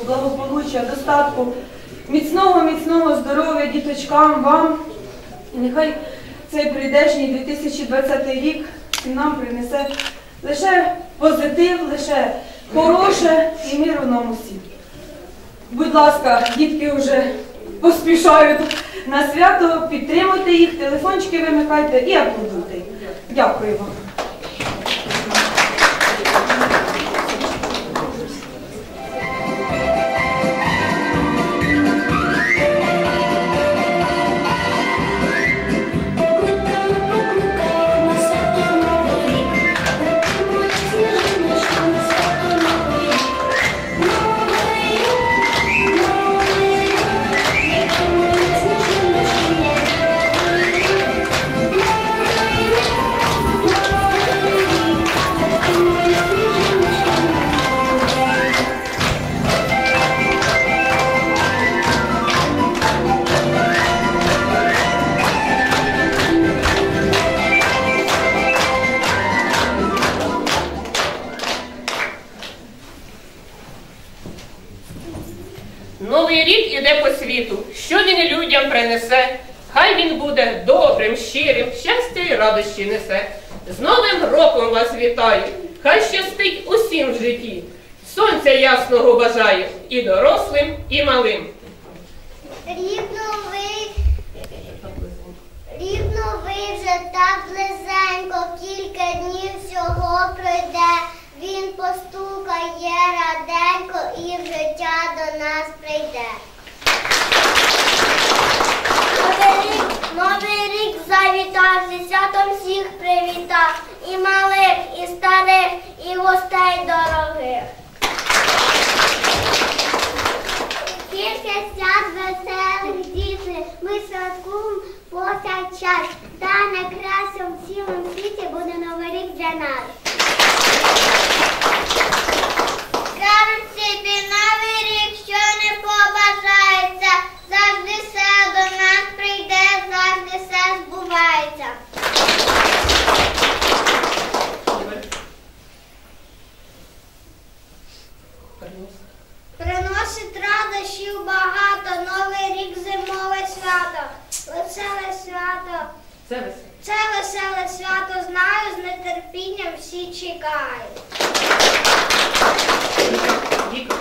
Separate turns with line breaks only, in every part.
затишку, благополуччя, достатку, міцного, міцного здоров'я діточкам, вам. І нехай цей прийдешній 2020 рік нам принесе лише позитив, лише хороше і мир у нам усім. Будь ласка, дітки вже поспішають на свято, підтримуйте їх, телефончики вимикайте і аплодуйте. Дякую вам.
Новий рік іде по світу. Що він людям принесе? Хай він буде добрим, щирим, щастя і радощі несе. З Новим роком вас вітаю! Хай щастить усім в житті. Сонця ясного бажаю і дорослим, і малим.
Рік новий, рік новий вже так близенько, кілька днів всього пройде. Він постукає раденько і в життя до нас прийде. Новий рік, новий рік завітав, зі святом всіх привітав. І малих, і старих, і гостей дорогих. Кілька свят веселих діти, ми святкуємо повсякчас. Та найкращим в цілому світі буде новий рік для нас. Кажуть собі новий рік, свято, веселе.
Це
веселе свято знаю, з нетерпінням всі чекають.
Віка.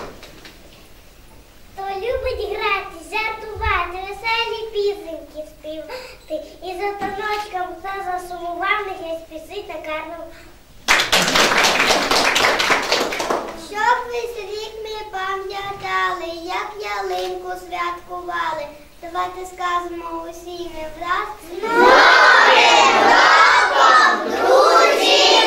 Хто любить грати, жартувати, веселі пісеньки співати. І за таночком, хто засумував, нехай спісить на карнавал. Щоб весь рік ми пам'ятали, як ялинку святкували. Давайте скажемо усі не враз. Новим роком, друзі,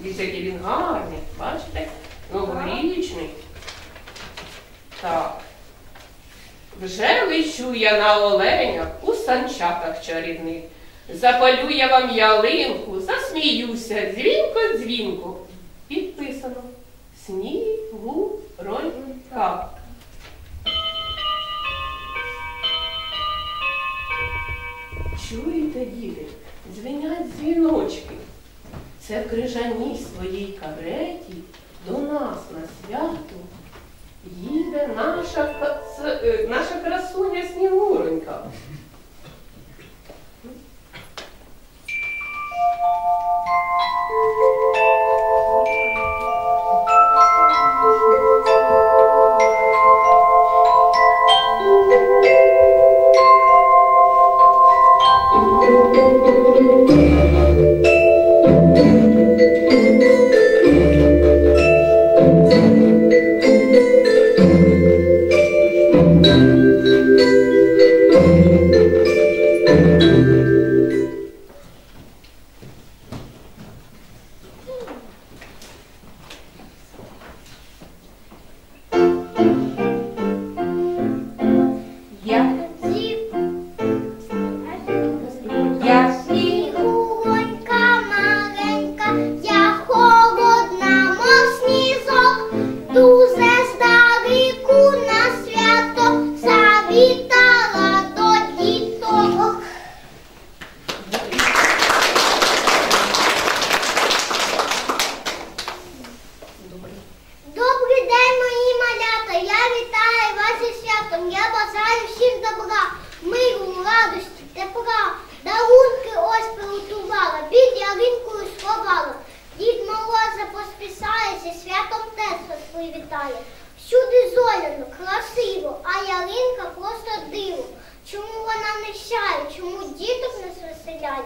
Дивіться, який він гарний. Бачите? Новорічний. Так. Вже лечу я на оленях у санчатах чарівних. Запалю я вам ялинку, засміюся, дзвінко, дзвінко. Підписано Снігуронька. Чуєте, діти, дзвенять дзвіночки. Це крижаній своїй кареті до нас на свято їде наша, е, наша красуня Снігуронька.
Я,
вона чому діток не звеселяє?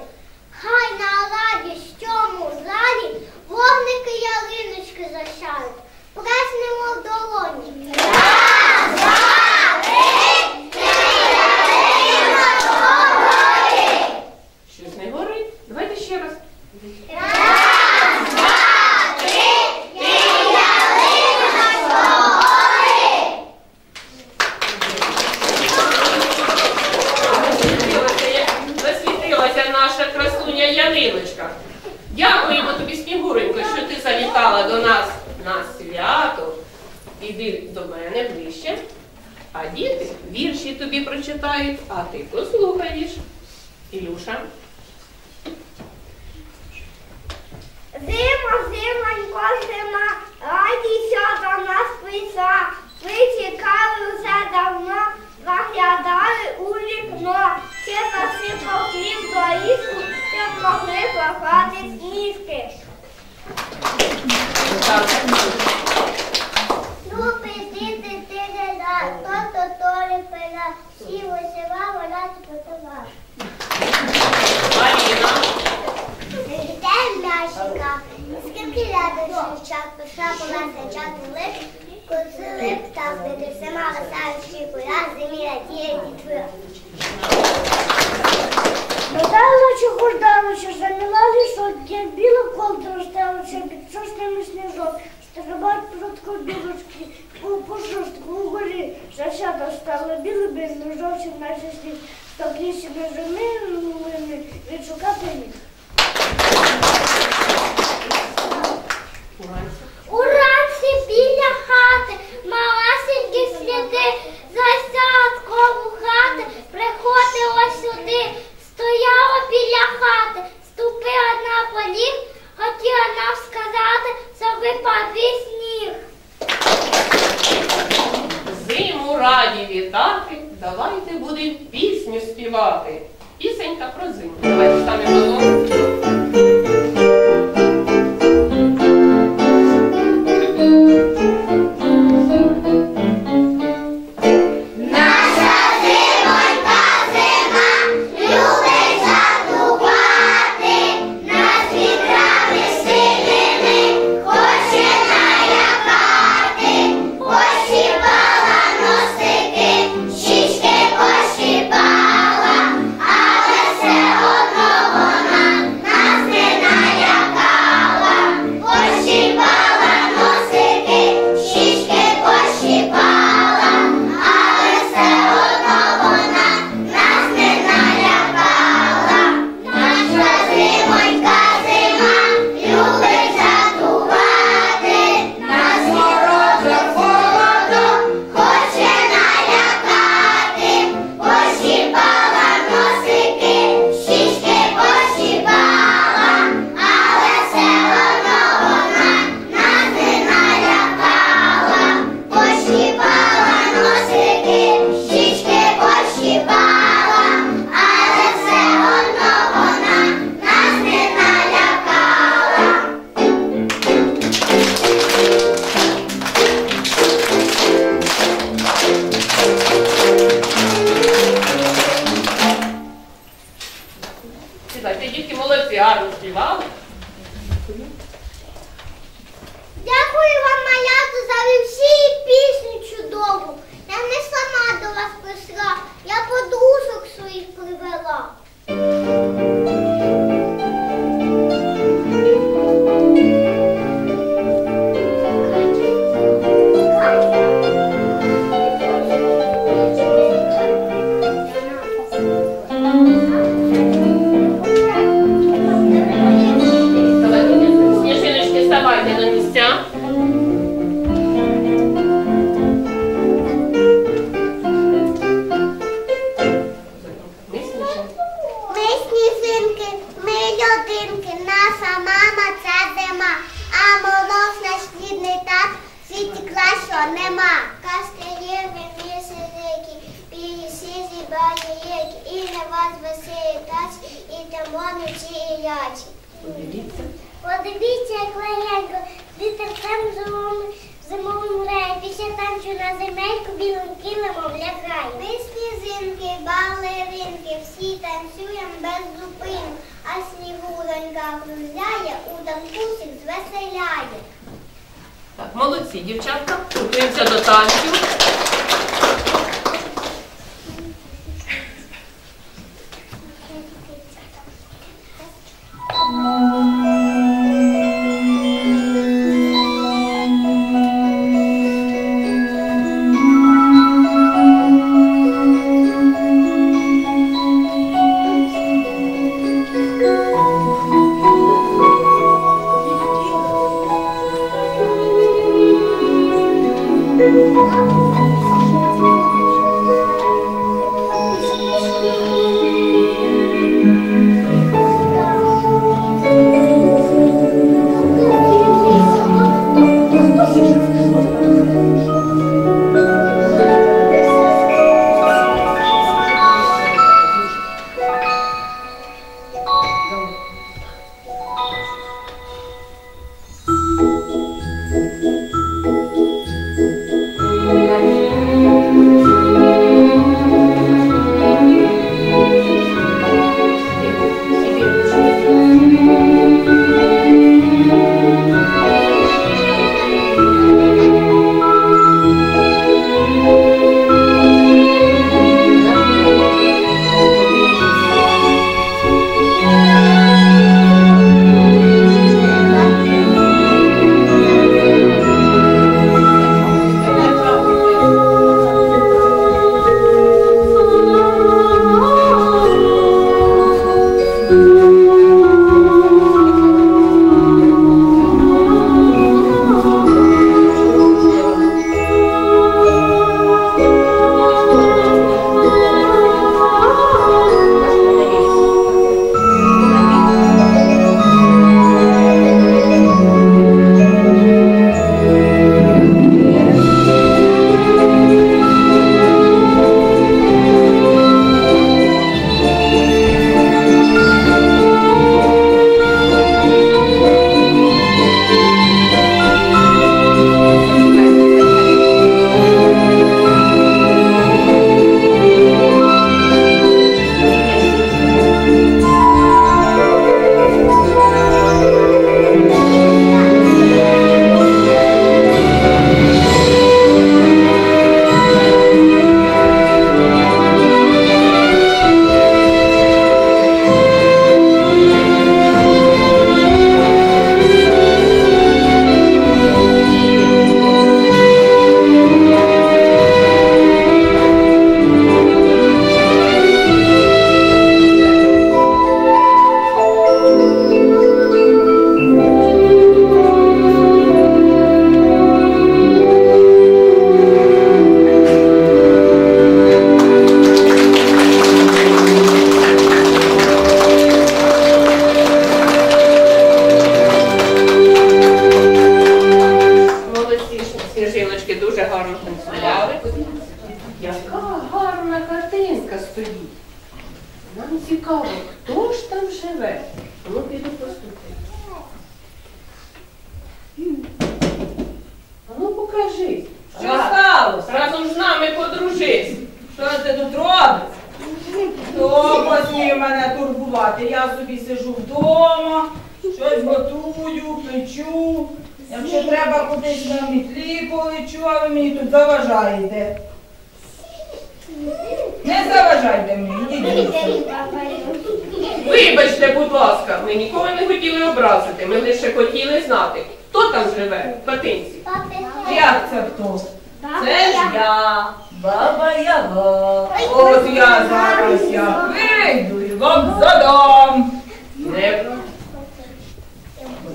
Хай на раді, що му залі вогники ялиночки засяють. Плеснемо в долоні.
Щось не горить? Давайте ще раз. Засвітилася, засвітилася наша красуня Янилочка. Дякуємо тобі, Снігуренько, що ти завітала до нас на свято. Іди до мене ближче. А діти вірші тобі прочитають, а ти послухаєш. Ілюша.
Зима, зимонько, зима, радість до нас прийшла. Ми чекали вже давно, заглядали у вікно. Ще засипав хліб до іску, щоб могли плакати сніжки.
Так.
Любі діти, ти то пила, всі висила, вона спотова. Де м'ящика, скільки рядом час пішла була лип, коли птах дивився, мала саючи поля, землі радіє дітвора.
Додалося хурдалося, заміла лісок, як біло ковдру сталося, під чорними сніжок. Стрибать прудко білочки, у пошустку у горі. Засяда стала білий без ножовся наче сніг. Став лісіми жемилими, відшукати їх.
Уранці.
Біля хати, малесенькі сліди, засядкову хати, приходила сюди, стояла біля хати, ступила на поліг, хотіла нам сказати,
E volta. E I
Senka
Prozyn. Dawaj, wstamy do Нам цікаво, хто ж там живе. Ну, піду постукаю. А ну покажи.
Що сталося?
Разом з нами подружись.
Що ти тут робиш? Хто посмів мене турбувати? Я собі сижу вдома, щось готую, печу. Якщо треба кудись на мітлі полечу, а ви мені тут заважаєте. Не заважайте мені, ідіть.
Вибачте, будь ласка, ми нікого не хотіли образити. Ми лише хотіли знати, хто там живе в хатинці.
Як це хто? Це ж я, баба Яга. От я зараз як вийду і вам задам.
Не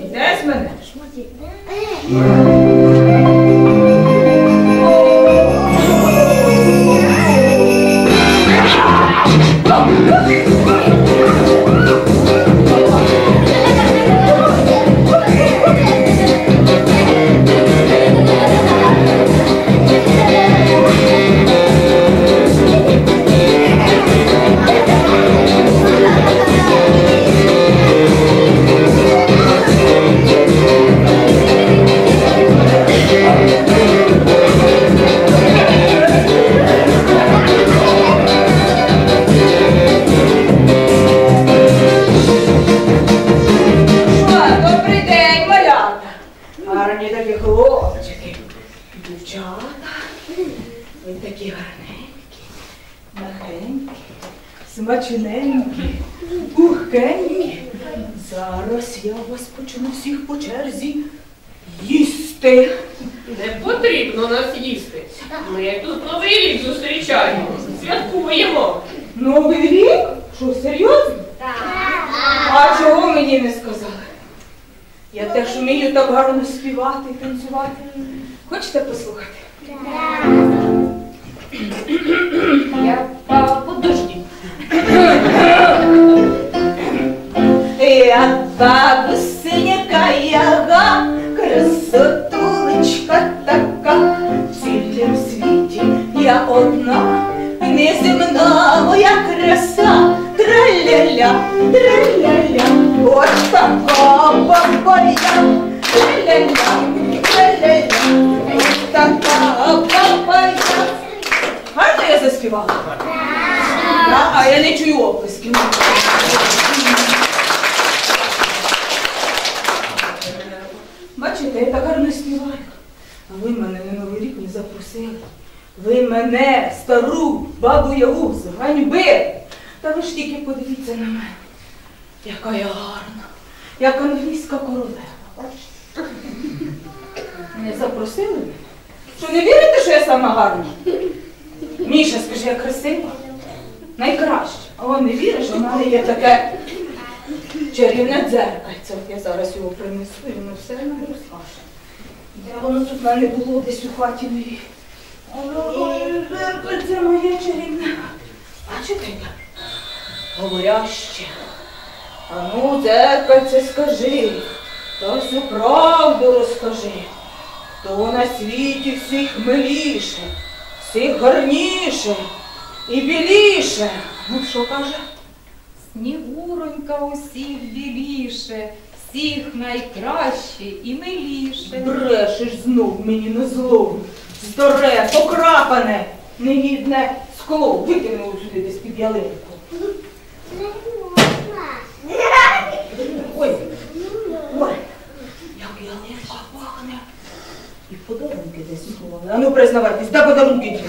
Йдеш мене? Смачненькі, пухкенькі. Зараз я вас почну всіх по черзі їсти.
Не потрібно нас їсти. Ми тут новий рік зустрічаємо. Святкуємо.
Новий рік? Що, серйозно? А чого мені не сказали? Я теж вмію так гарно співати і танцювати. Хочете послухати?
Я
Я бабусиняка яга, красотулечка така, в цілім світі я одна, неземна моя краса, траля-ля, траля-ля, ось така баба я, траля-ля, траля-ля, ось така баба я. Гарно я заспівала? А я не чую оплесків. Бачите, я так гарно співаю. А ви мене на Новий рік не запросили. Ви мене, стару бабу Ягу, зганьбили. Та ви ж тільки подивіться на мене. Яка я гарна, як англійська королева. Не запросили мене? Що не вірите, що я сама гарна? Міша, скажи, я красива? Найкраще. А он не віриш, що в мене є таке чарівне дзеркальце. Я зараз його принесу і воно все нам розкаже. Де воно тут в мене було десь у хаті моїй? Дзеркальце моє чарівне. Бачите? Говоряще. А ну, дзеркальце, скажи, та всю правду розкажи. Хто на світі всіх миліше, всіх гарніше і біліше. Ну що каже?
Снігуронька усіх біліше, всіх найкраще і миліше.
Брешеш знов мені на зло. Старе, покрапане, негідне скло викинуло сюди десь під ялинку. Ой, ой, як ялинка пахне. І подарунки десь сховали. А ну признавайтесь, де подарунки?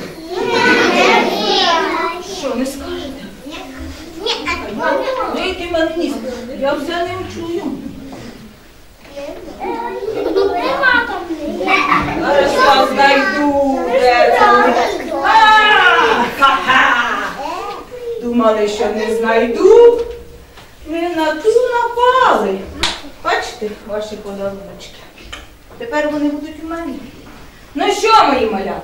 Що, не скажете? Мене ніс. Я все не чую. Зараз вас знайду. Де ха-ха. Думали, що не знайду. Ви на ту напали. Бачите, ваші подаруночки. Тепер вони будуть у мене. Ну що, мої малята?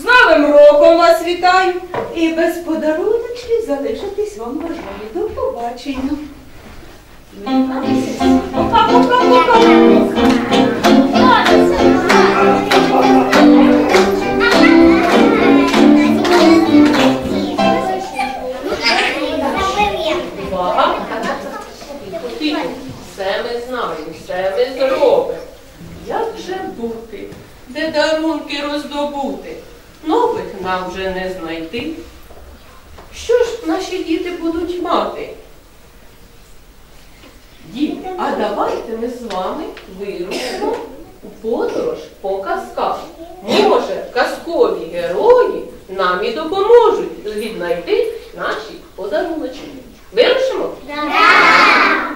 З Новим роком вас вітаю і без подаруночків залишитись вам бажаю. До побачення.
Все ми знаємо, все
ми зробимо. Як же бути, де дарунки роздобути? нових нам
вже не
знайти. Що ж наші
діти будуть мати? Діти,
а
давайте ми з вами вирушимо у
подорож по казках.
Може, казкові герої нам і
допоможуть віднайти наші подаруночки. Вирушимо? Так!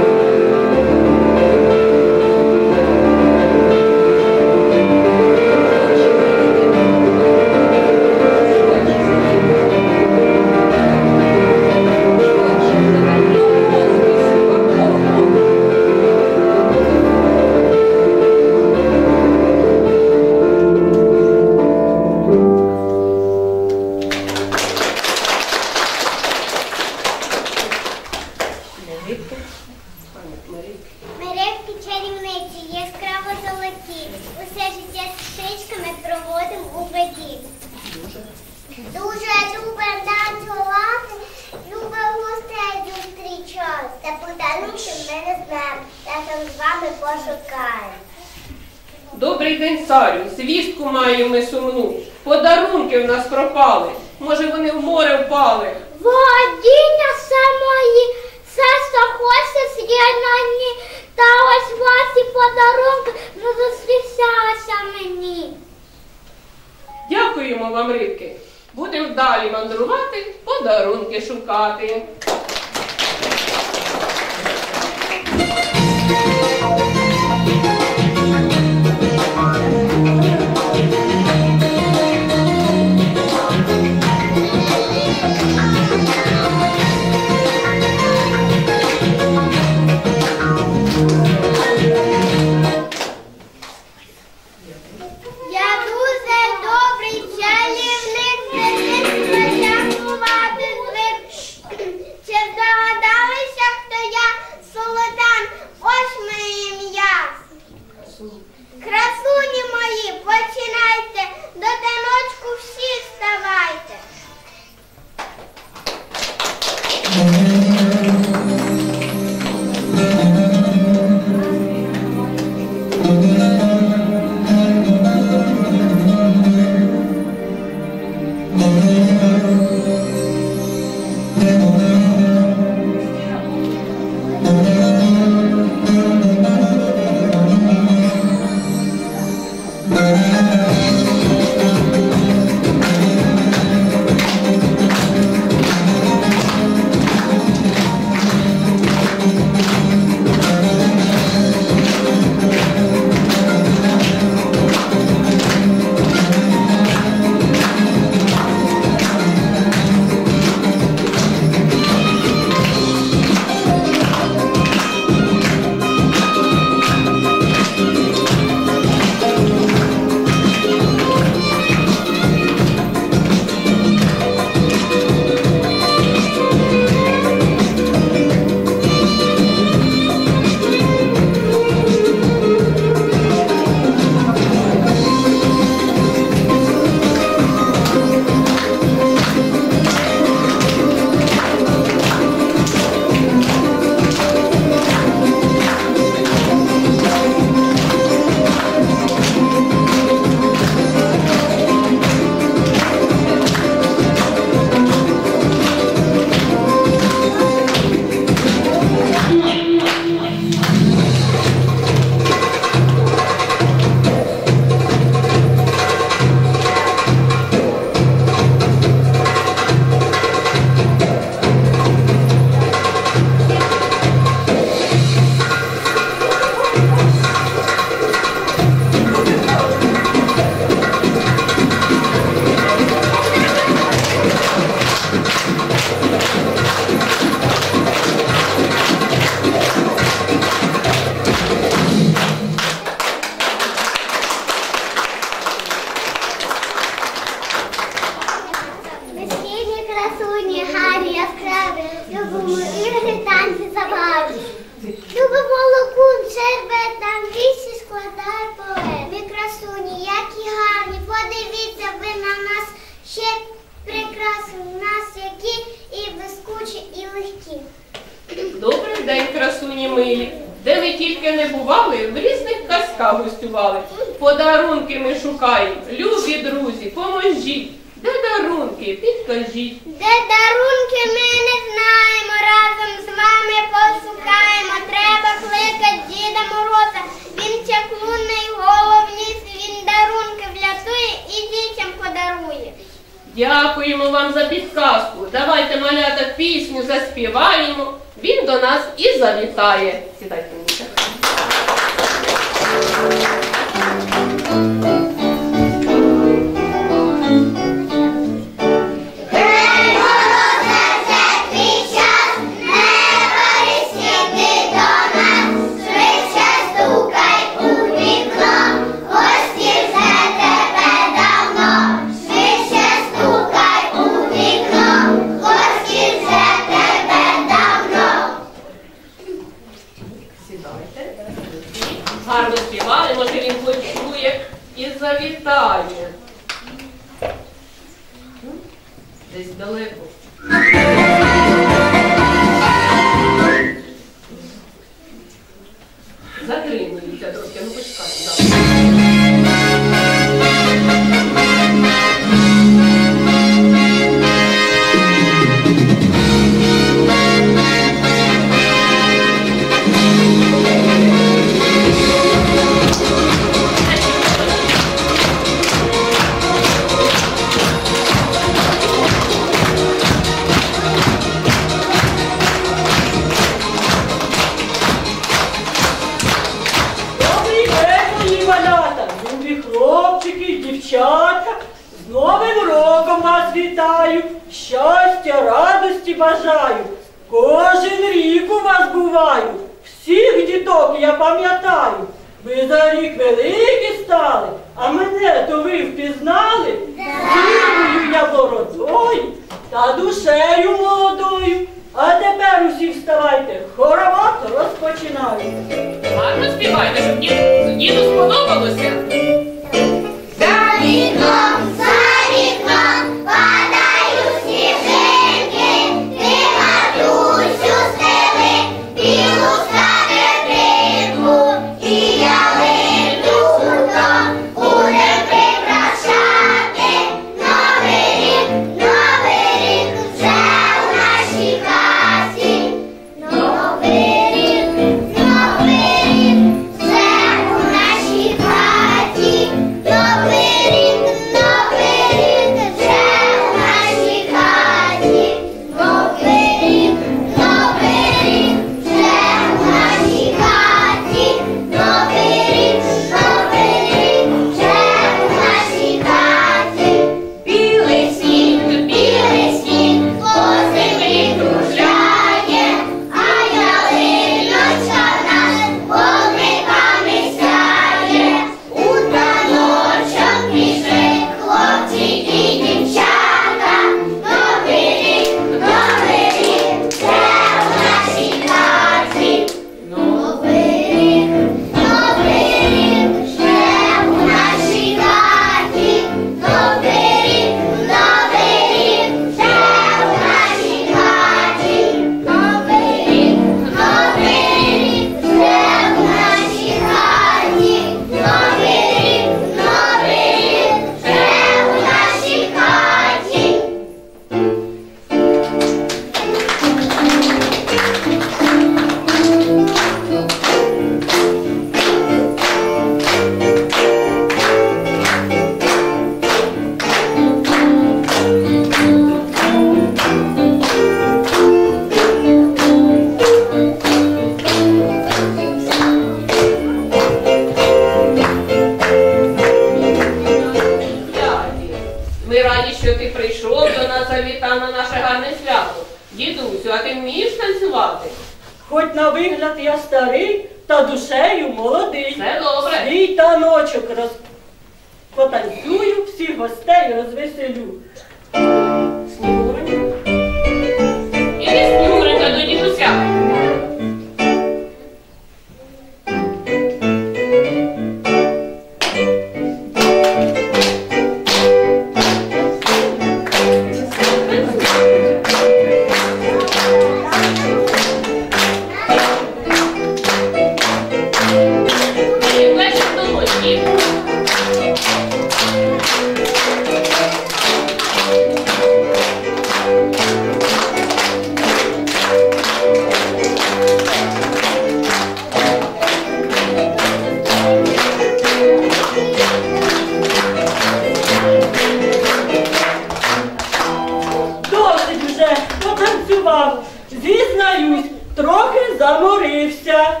втомився.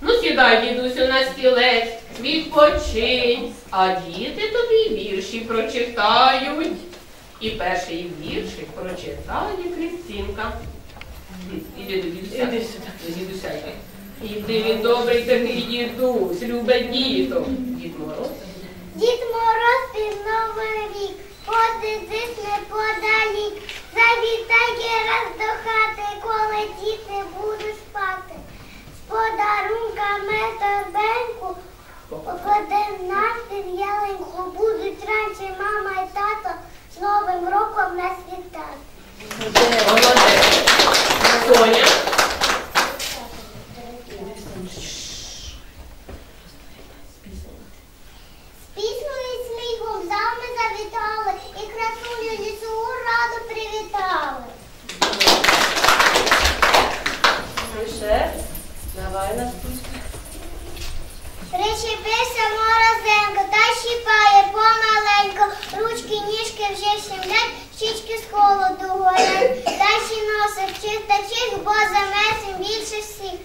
Ну, сідай, дідусю, на стілець, відпочинь, а діти тобі вірші прочитають. І перший віршик прочитає Кристинка. Іди дідуся. Дідуся. Іди він добрий такий дідусь, любить діток. Дід Мороз.
Дід Мороз новий рік, ходить десь неподалік. Завітає раз до хати, коли діти будуть спати подарунками торбенку, один настрій ялинку будуть раніше мама і тато з Новим роком
нас вітати.
Молодець. Соня.
привітали.
Давай нас
Причепився морозенко та щіпає помаленько, ручки, ніжки вже щемлять, щічки з холоду горять. Дальше носик чистачик, бо замесим більше всіх.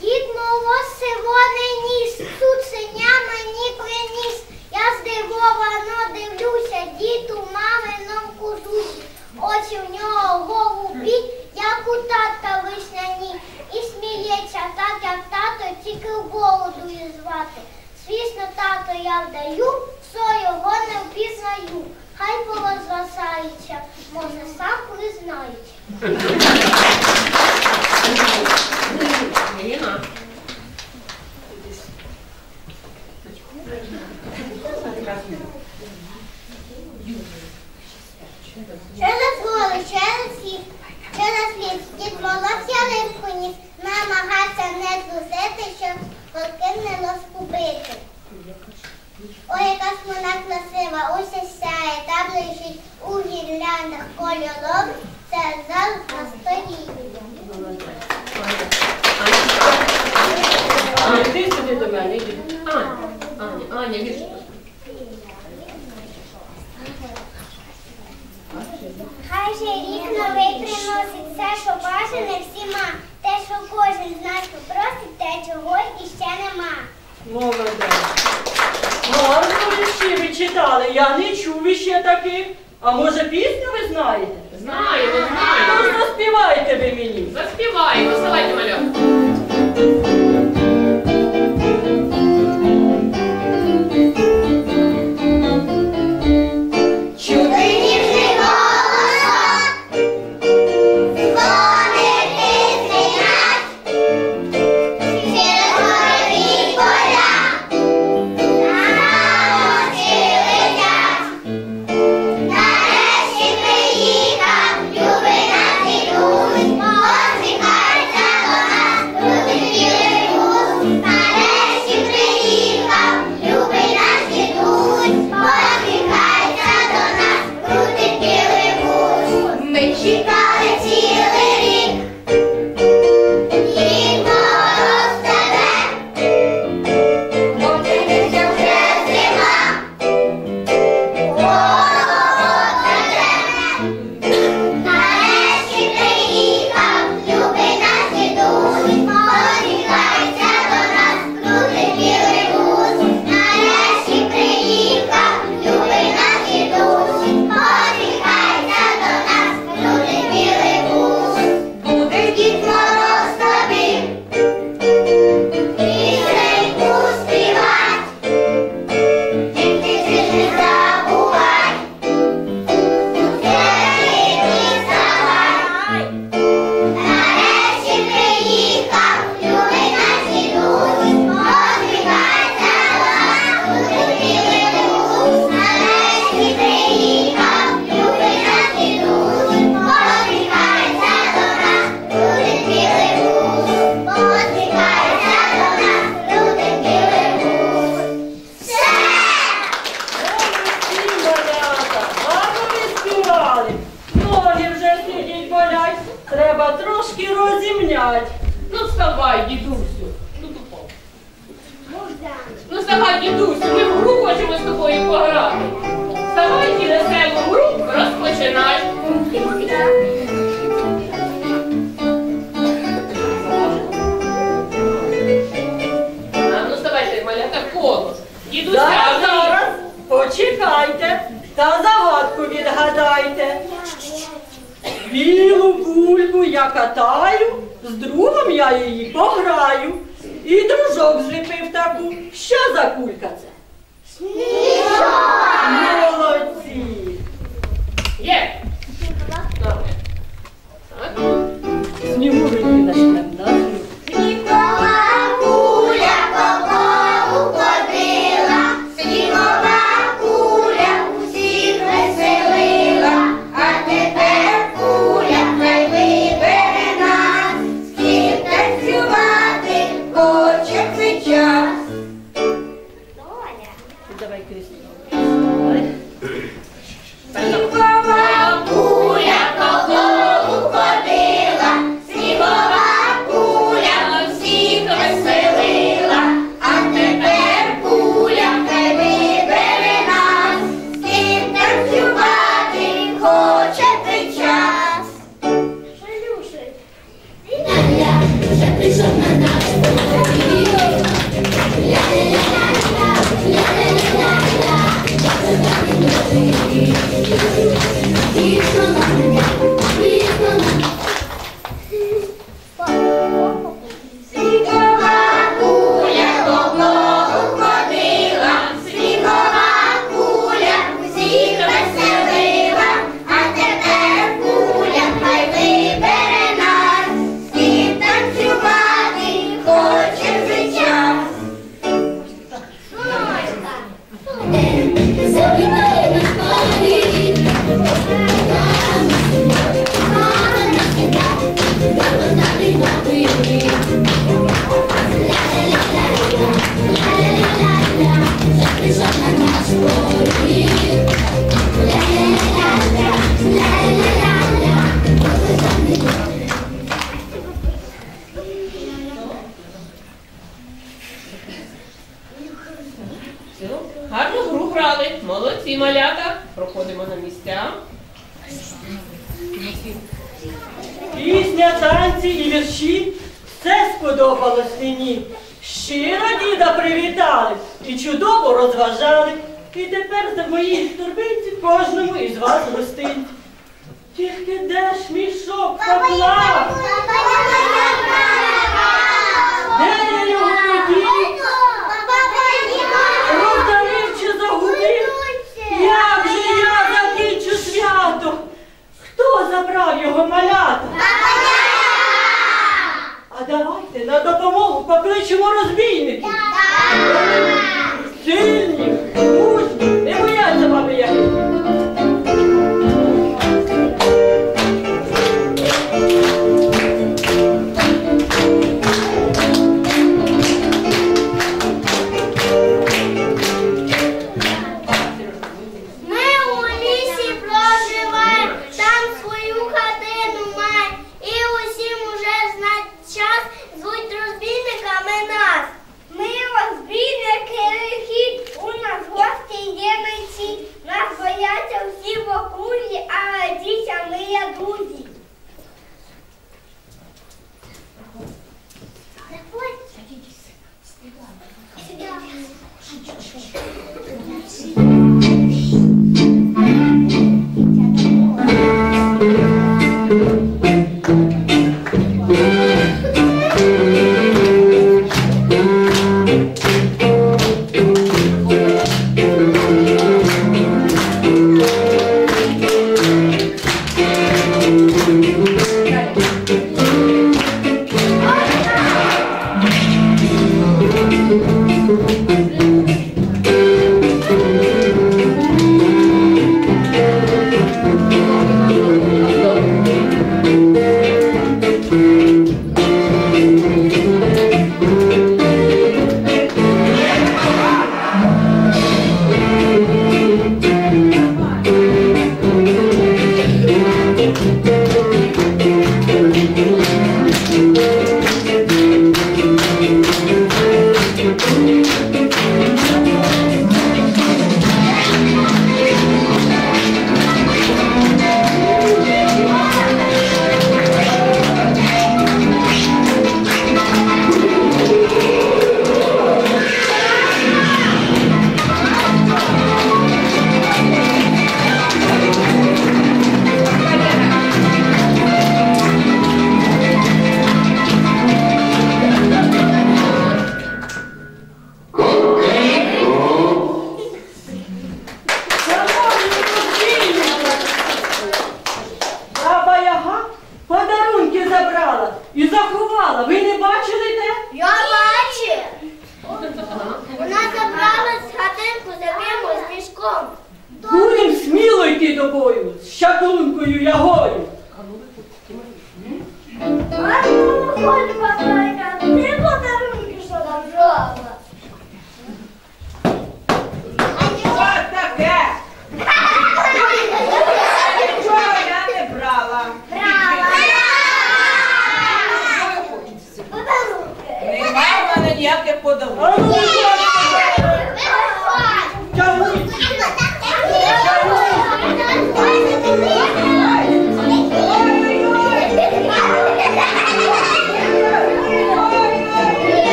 Дід мороз сивоний ніс, тут синя мені приніс. Я здивовано дивлюся, дід у мамином кузусі. Очі в нього голубі, як у тата весняні. І сміється так, як тато, тільки в голоду і звати. Звісно, тато я вдаю, що його не впізнаю. Хай повозвасається, може сам признається.
Ніна.
Через гору, через ліс, через ліс, дід мороз ялинку ніс, намагався не зусити, щоб колки не розкубити. Ой, яка ж вона красива, уся сяє, та блищить у гірляндах кольорових, це зал